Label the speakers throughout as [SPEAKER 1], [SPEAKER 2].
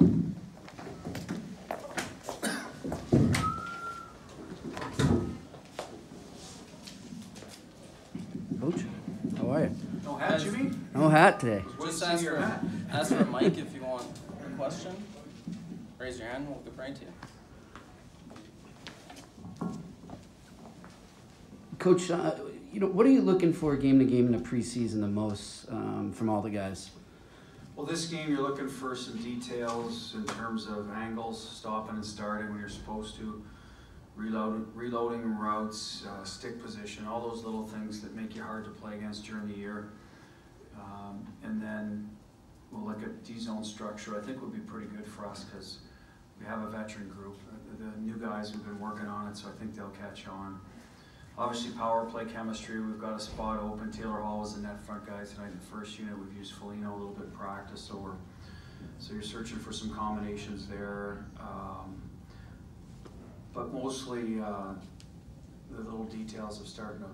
[SPEAKER 1] Coach, how are you?
[SPEAKER 2] No hat, Jimmy?
[SPEAKER 1] No hat today.
[SPEAKER 3] Just ask
[SPEAKER 2] your
[SPEAKER 3] for,
[SPEAKER 2] hat?
[SPEAKER 3] ask for a mic if you want a question. Raise your hand, we'll get right to you.
[SPEAKER 1] Coach, uh, you know, what are you looking for game to game in the preseason the most um, from all the guys?
[SPEAKER 2] Well, this game, you're looking for some details in terms of angles, stopping and starting when you're supposed to, reloading, reloading routes, uh, stick position, all those little things that make you hard to play against during the year. Um, and then we'll look at D-zone structure. I think would be pretty good for us because we have a veteran group. The, the new guys have been working on it, so I think they'll catch on. Obviously, power play chemistry, we've got a spot open. Taylor Hall was the net front guy tonight in the first unit. We've used Felino a little bit in practice, so we're, so you're searching for some combinations there. Um, but mostly, uh, the little details of starting to,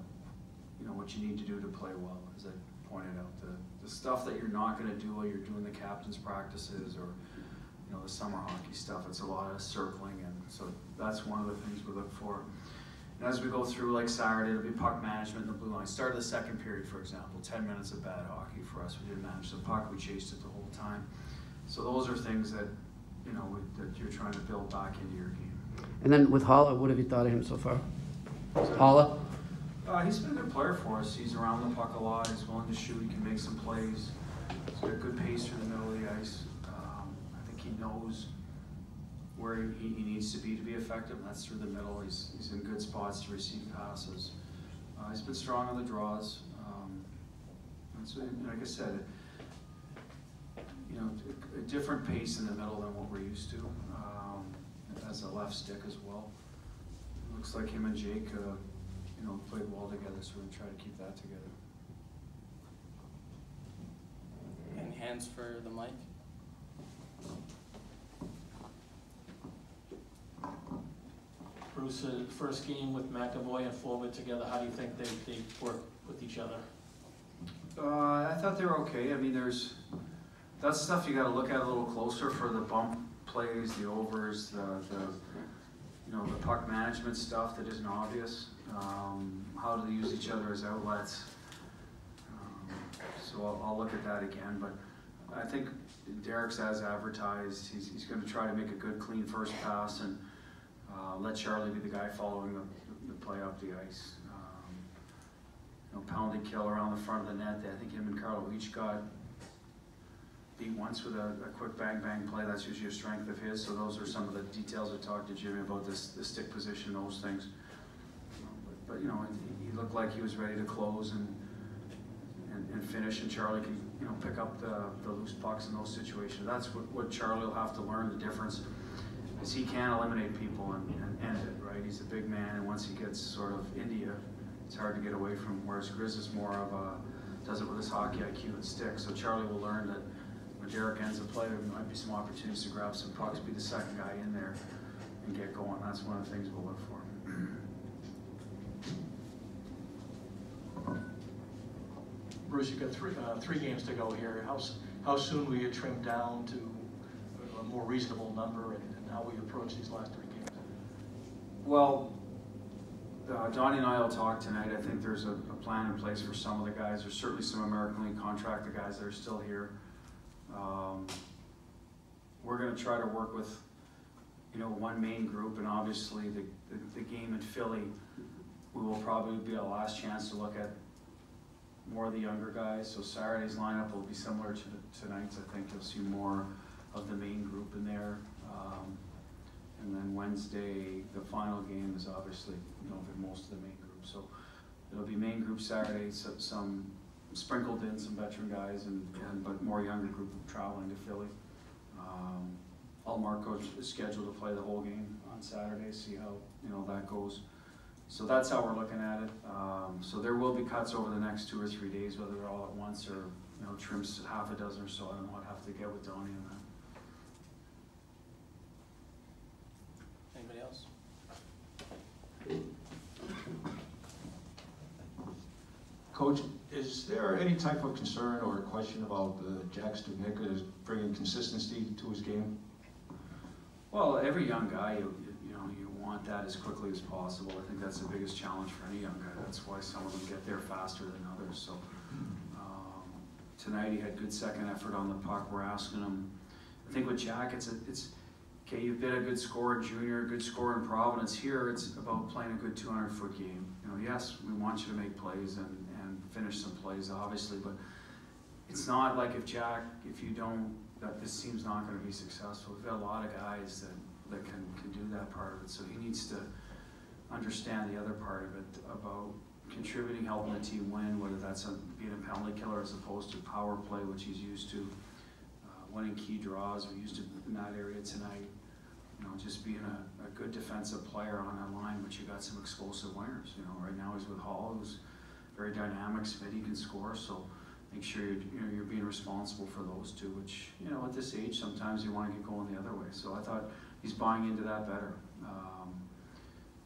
[SPEAKER 2] you know, what you need to do to play well, as I pointed out. The, the stuff that you're not gonna do while you're doing the captain's practices or, you know, the summer hockey stuff, it's a lot of circling, and so that's one of the things we look for. And as we go through, like Saturday, it'll be puck management in the blue line. Start of the second period, for example, ten minutes of bad hockey for us. We didn't manage the puck, we chased it the whole time. So those are things that, you know, we- that you're trying to build back into your game.
[SPEAKER 1] And then with Haula, what have you thought of him so far? Haula?
[SPEAKER 2] Uh, he's been a good player for us. He's around the puck a lot. He's willing to shoot. He can make some plays. He's got good pace through the middle of the ice. Um, I think he knows where he, he needs to be to be effective. That's through the middle. He's, he's in good spots to receive passes. Uh, he's been strong on the draws. Um, and so, and like I said, you know, a, a different pace in the middle than what we're used to. Um, as a left stick as well. Looks like him and Jake, uh, you know, played well together, so we're gonna try to keep that together.
[SPEAKER 3] Any hands for the mic?
[SPEAKER 4] Bruce, uh, first game with McAvoy and Forbort together, how do you think they, they work with each other?
[SPEAKER 2] Uh, I thought they were okay. I mean, there's, that's stuff you gotta look at a little closer for the bump plays, the overs, the, the, you know, the puck management stuff that isn't obvious. Um, how do they use each other as outlets? Um, So I'll, I'll look at that again, but I think Derek's as advertised, he's, he's gonna try to make a good, clean first pass and, uh, let Charlie be the guy following the, the play up the ice. Um, you know, pound kill around the front of the net. I think him and Carlo each got beat once with a, a quick bang bang play. That's usually a strength of his. So those are some of the details I talked to Jimmy about this, the stick position, those things. But, but, you know, he, he looked like he was ready to close and, and, and finish, and Charlie can, you know, pick up the, the loose pucks in those situations. That's what, what Charlie will have to learn, the difference, is he can eliminate people and, and end it, right? He's a big man, and once he gets sort of India, it's hard to get away from, whereas Grizz is more of a, does it with his hockey IQ and stick. So Charlie will learn that when Derek ends a play, there might be some opportunities to grab some pucks, be the second guy in there and get going. That's one of the things we'll look for.
[SPEAKER 4] Bruce, you've got three, uh, three games to go here. How, how soon will you trim down to a more reasonable number how you approach these last three games?
[SPEAKER 2] Well, uh, Donnie and I will talk tonight. I think there's a, a plan in place for some of the guys. There's certainly some American League contracted guys that are still here. Um, we're gonna try to work with, you know, one main group, and obviously the, the, the game in Philly, we will probably be our last chance to look at more of the younger guys. So Saturday's lineup will be similar to the, tonight's. I think you'll see more of the main group in there. Um, and then Wednesday, the final game is obviously, you know, the most of the main group. So it'll be main group Saturday, so some sprinkled in, some veteran guys, and, and but more younger group traveling to Philly. Um, All Marco is scheduled to play the whole game on Saturday, see how, you know, that goes. So that's how we're looking at it. Um, so there will be cuts over the next two or three days, whether they're all at once or, you know, trims half a dozen or so. I don't know, I'd have to get with Donnie on that.
[SPEAKER 3] Anybody else?
[SPEAKER 5] Coach, is there any type of concern or question about uh, Jack Studnicka is bringing consistency to his game?
[SPEAKER 2] Well, every young guy, you, you know, you want that as quickly as possible. I think that's the biggest challenge for any young guy. That's why some of them get there faster than others, so. um, Tonight, he had good second effort on the puck. We're asking him, I think with Jack, it's, a- it's, okay, you've been a good scorer junior, a good scorer in Providence. Here, it's about playing a good two hundred foot game. You know, yes, we want you to make plays and, and finish some plays, obviously, but it's not like if Jack, if you don't, that this team's not gonna be successful. We've got a lot of guys that, that can, can do that part of it, so he needs to understand the other part of it about contributing, helping the team win, whether that's a- being a penalty killer as opposed to power play, which he's used to. Uh, Winning key draws, we used it in that area tonight. You know, just being a, a good defensive player on that line, but you got some explosive wingers, you know, right now he's with Hall, who's very dynamic, Smitty can score, so make sure you're, you know, you're being responsible for those two, which, you know, at this age, sometimes you wanna get going the other way, so I thought he's buying into that better. Um,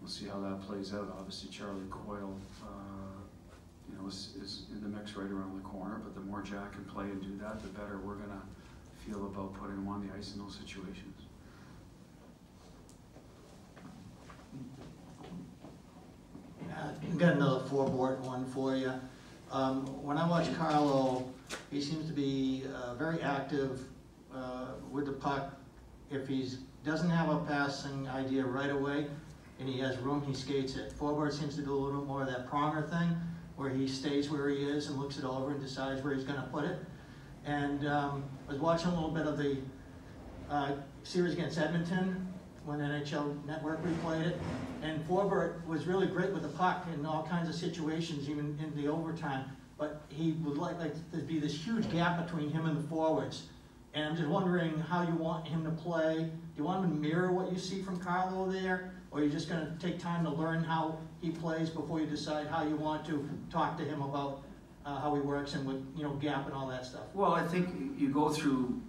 [SPEAKER 2] We'll see how that plays out, obviously Charlie Coyle, uh, you know, is, is in the mix right around the corner, but the more Jack can play and do that, the better we're gonna feel about putting him on the ice in those situations.
[SPEAKER 6] Uh, Got another Forbort one for you. Um, When I watch Carlo, he seems to be uh, very active uh, with the puck. If he doesn't have a passing idea right away and he has room, he skates it. Forbort seems to do a little bit more of that Pronger thing, where he stays where he is and looks it over and decides where he's gonna put it. And um, I was watching a little bit of the uh, series against Edmonton, when NHL Network replayed it. And Forbort was really great with the puck in all kinds of situations, even in the overtime. But he would like, like there'd be this huge gap between him and the forwards. And I'm just wondering how you want him to play. Do you want him to mirror what you see from Carlo there? Or are you just gonna take time to learn how he plays before you decide how you want to talk to him about uh, how he works and with, you know, gap and all that stuff?
[SPEAKER 2] Well, I think you go through,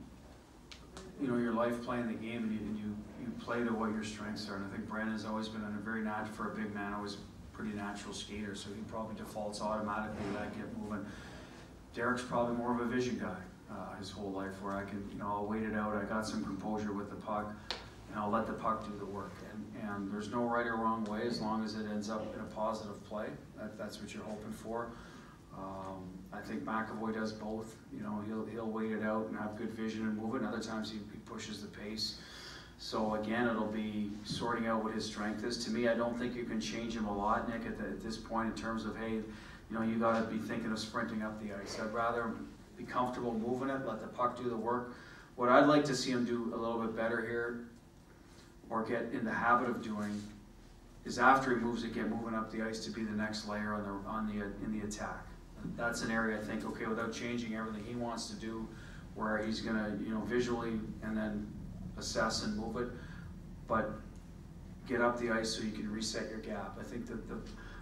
[SPEAKER 2] you know, your life playing the game and you, and you play to what your strengths are. And I think Brandon's always been a very natural, for a big man, always pretty natural skater, so he probably defaults automatically to that, get moving. Derek's probably more of a vision guy, uh, his whole life, where I can, you know, I'll wait it out, I got some composure with the puck, and I'll let the puck do the work. And, and there's no right or wrong way, as long as it ends up in a positive play, that, that's what you're hoping for. Um, I think McAvoy does both, you know, he'll, he'll wait it out and have good vision and move it, and other times he, he pushes the pace. So again, it'll be sorting out what his strength is. To me, I don't think you can change him a lot, Nick, at, the, at this point in terms of, hey, you know, you gotta be thinking of sprinting up the ice. I'd rather be comfortable moving it, let the puck do the work. What I'd like to see him do a little bit better here, or get in the habit of doing, is after he moves it, get moving up the ice to be the next layer on the, on the, in the attack. That's an area I think, okay, without changing everything he wants to do, where he's gonna, you know, visually and then assess and move it, but get up the ice so you can reset your gap. I think that the,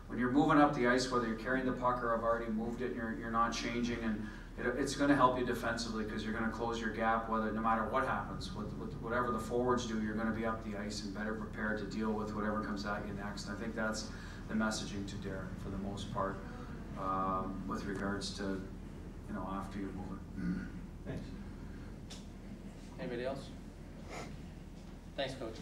[SPEAKER 2] when you're moving up the ice, whether you're carrying the puck or have already moved it, and you're, you're not changing, and it, it's gonna help you defensively, because you're gonna close your gap, whether, no matter what happens, with, with whatever the forwards do, you're gonna be up the ice and better prepared to deal with whatever comes at you next. I think that's the messaging to Darren for the most part, um, with regards to, you know, after you move it.
[SPEAKER 6] Thanks.
[SPEAKER 3] Anybody else? Thanks, coach.